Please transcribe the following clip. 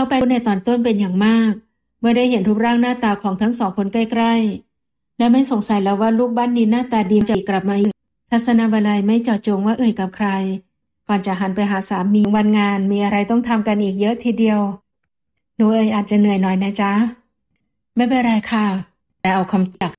าไปในตอนต้นเป็นอย่างมาก เมื่อได้เห็นรูปร่างหน้าตาของทั้งสองคนใกล้ๆ และไม่สงสัยแล้วว่าลูกบ้านนี้หน้าตาดีจะกลับมาอีกทัศนบลัยไม่เจาะจงว่าเอ่ยกับใคร ก่อนจะหันไปหาสามีวันงานมีอะไรต้องทำกันอีกเยอะทีเดียว หนูเอ่ยอาจจะเหนื่อยหน่อยนะจ๊ะ ไม่เป็นไรค่ะ แต่เอาคำจัก